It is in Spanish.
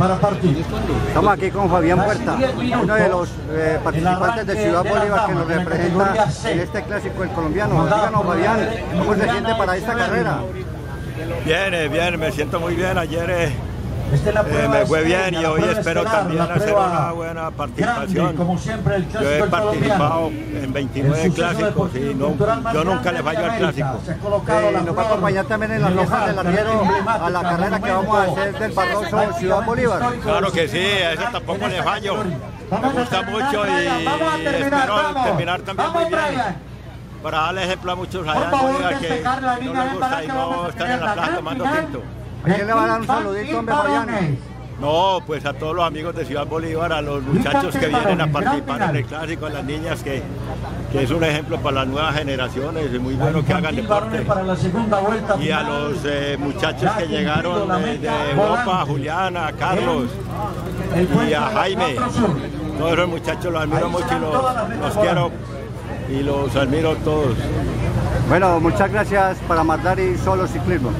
para partir. Estamos aquí con Fabián Puerta, uno de los eh, participantes de Ciudad Bolívar que nos representa en este clásico el colombiano. Díganos Fabián, ¿cómo se siente para esta carrera? Bien, eh, bien, me siento muy bien. Ayer eh, eh, me fue bien y hoy espero también hacer una buena participación. Yo he participado en 29 clásicos y no, yo nunca le fallo al clásico. Eh, nos va a acompañar también en las fiestas del arriero a la carrera que vamos a hacer del Barroso Ciudad Bolívar. Claro que sí, a eso tampoco le fallo. Me gusta mucho y espero terminar también muy bien para darle ejemplo a muchos allá en Bolívar que no les gusta y no están en la plaza tomando tinto. ¿A quién le va a dar un saludito, hombre, Fabián? No, pues a todos los amigos de Ciudad Bolívar, a los muchachos que vienen a participar en el clásico, a las niñas que, que es un ejemplo para las nuevas generaciones, es muy bueno que hagan deporte. Y a los eh, muchachos que llegaron de, de Europa, a Juliana, a Carlos y a Jaime. Todos esos muchachos los admiro mucho y los, los quiero y los admiro todos. Bueno, muchas gracias para Mardari Solo Ciclismo.